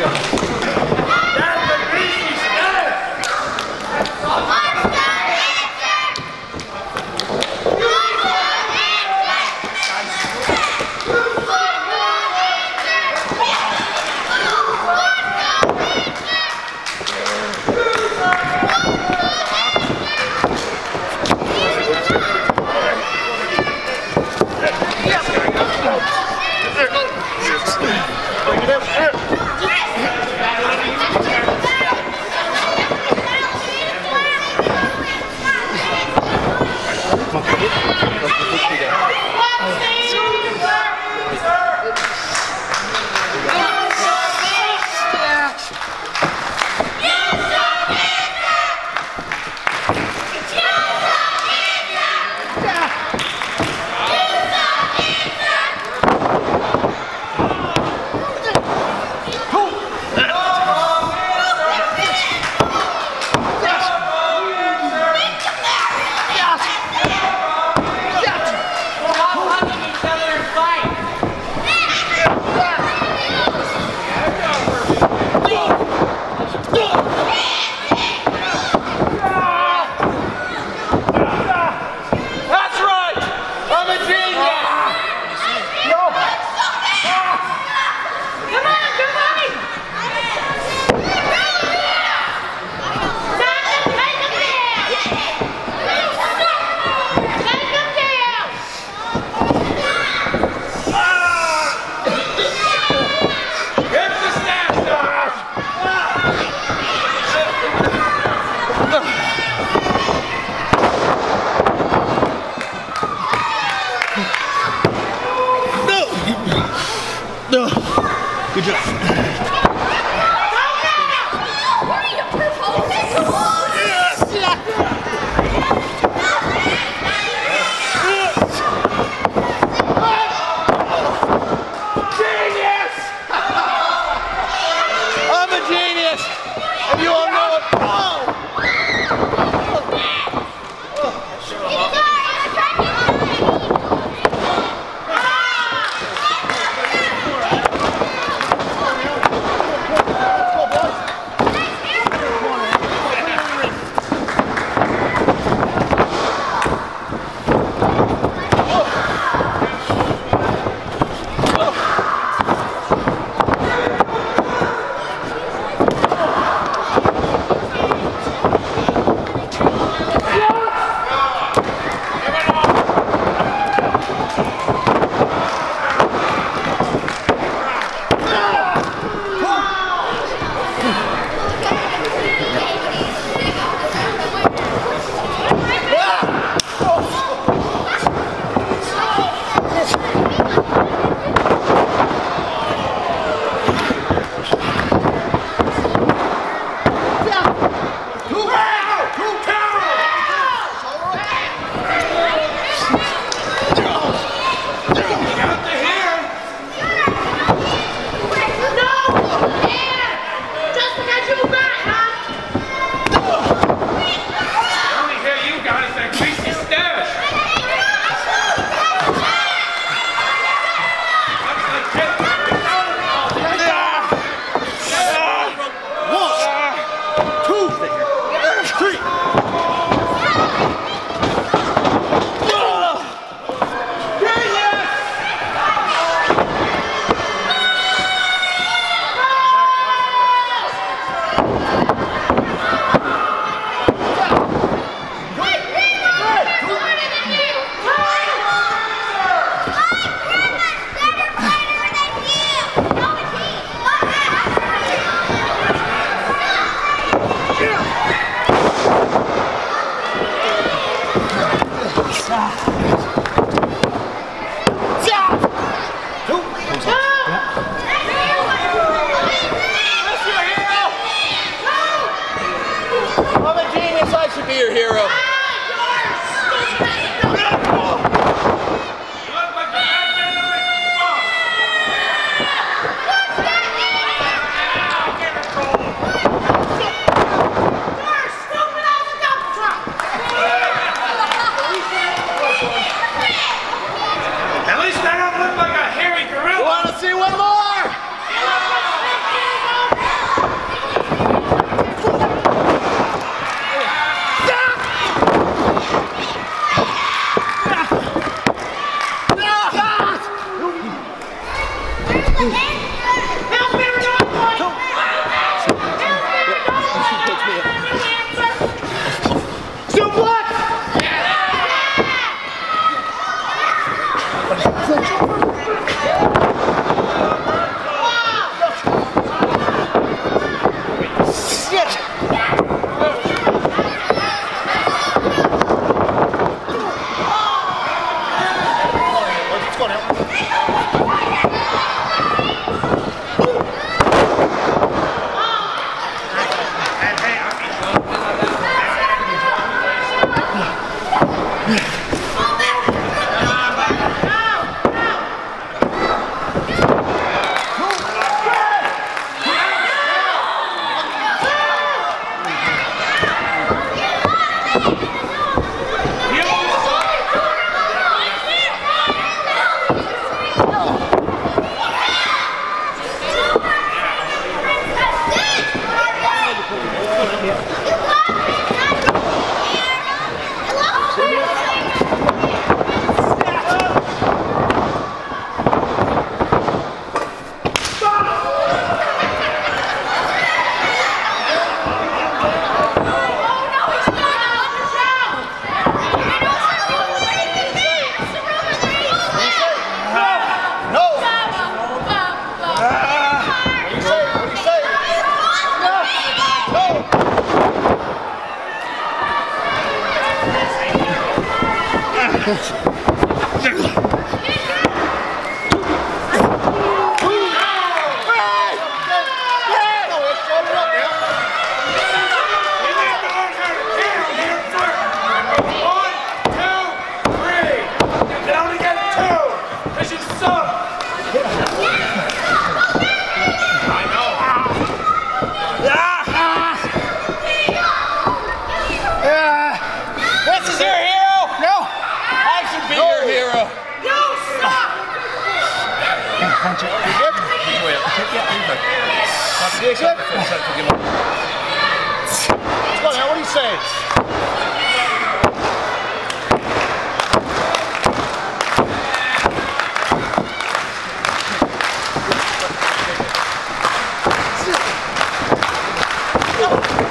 Yeah. Dick up for what do you say? Oh.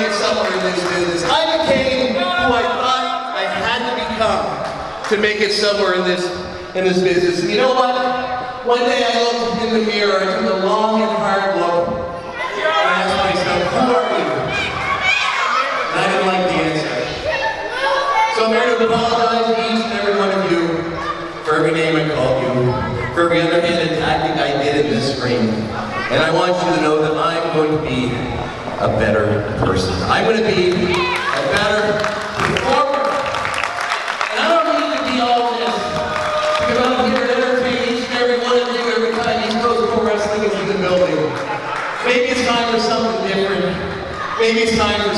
It somewhere in this business. I became who I thought I had to become to make it somewhere in this in this business. And you know what? One day I looked in the mirror, I took a long and hard look, and I asked myself, who are you? And I didn't like the answer. So I'm here to apologize to each and every one of you for every name I called you, for every underhanded tactic I did in this ring. And I want you to know that I'm going to be a better person. I'm going to be a better performer. And I don't need to be all this, because I'm here to entertain each and every one of you every time East Coast Pro Wrestling is in the building. Maybe it's time for something different. Maybe it's time for